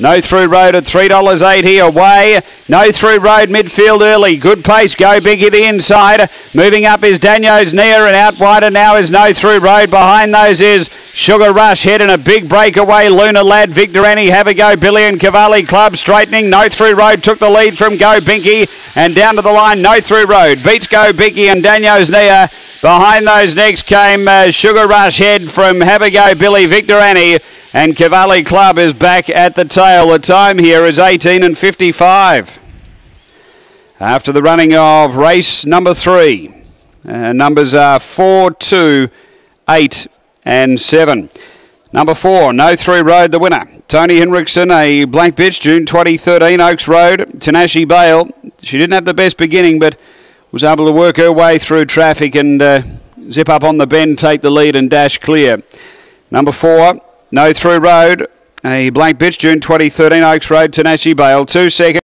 No Through Road at $3.80 away. No Through Road midfield early. Good pace. Go big at the inside. Moving up is Daniels near and out wider now is No Through Road. Behind those is Sugar Rush head in a big breakaway. Luna Lad, Victor Annie, have a go. Billy and Cavalli Club straightening. No Through Road took the lead from Go Binky and down to the line. No Through Road beats Go Binky and Daniels near. Behind those next came uh, Sugar Rush head from Have a Go Billy, Victor Annie. And Cavalli Club is back at the tail. The time here is 18 and 55. After the running of race number three, uh, numbers are 4, 2, 8, and 7. Number four, No Through Road, the winner. Tony Henriksen, a blank bitch, June 2013, Oaks Road. Tanashi Bale, she didn't have the best beginning, but was able to work her way through traffic and uh, zip up on the bend, take the lead, and dash clear. Number four, no Through Road, a blank bitch, June 2013, Oaks Road, Tanashi Bale. Two seconds.